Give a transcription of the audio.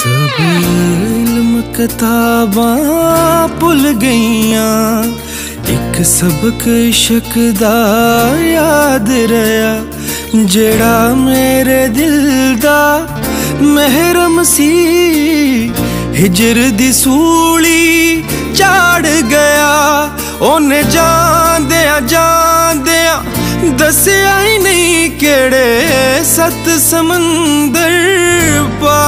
ਸਭ ਇਲਮ ਕਿਤਾਬਾਂ ਭੁੱਲ ਗਈਆਂ। ਇੱਕ ਸਬਕ ਇਸ਼ਕ ਦਾ ਯਾਦ ਰਿਹਾ, ਜਿਹੜਾ ਮੇਰੇ ਦਿਲ ਦਾ ਮਹਿਰਮ ਸੀ। ਹਿਜਰ ਦੀ ਸੂਲੀ ਝਾੜ ਗਿਆ, ਉਹਨੇ ਜਾਂਦਿਆਂ ਜਾਂਦਿਆਂ ਦੱਸਿਆ ਹੀ ਨਹੀਂ ਕਿਹੜੇ ਸਤ ਸਮੁੰਦਰ ਪਾਰ।